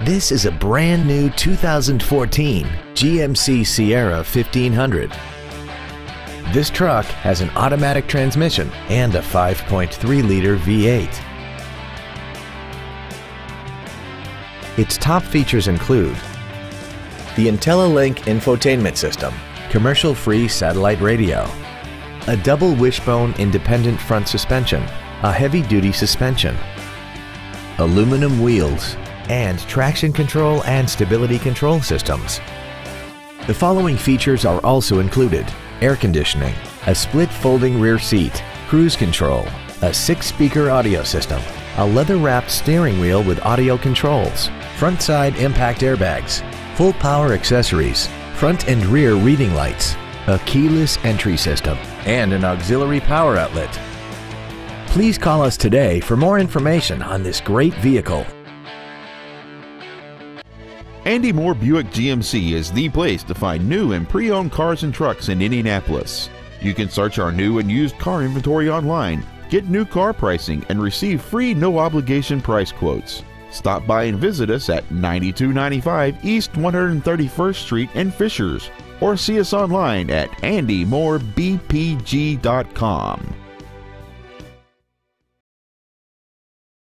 This is a brand new 2014 GMC Sierra 1500. This truck has an automatic transmission and a 5.3-liter V8. Its top features include the IntelliLink infotainment system, commercial-free satellite radio, a double wishbone independent front suspension, a heavy-duty suspension, aluminum wheels, and traction control and stability control systems. The following features are also included. Air conditioning, a split folding rear seat, cruise control, a six-speaker audio system, a leather-wrapped steering wheel with audio controls, front side impact airbags, full power accessories, front and rear reading lights, a keyless entry system, and an auxiliary power outlet. Please call us today for more information on this great vehicle. Andy Mohr Buick GMC is the place to find new and pre owned cars and trucks in Indianapolis. You can search our new and used car inventory online, get new car pricing, and receive free no obligation price quotes. Stop by and visit us at 9295 East 131st Street in Fishers or see us online at andymohrbpg.com.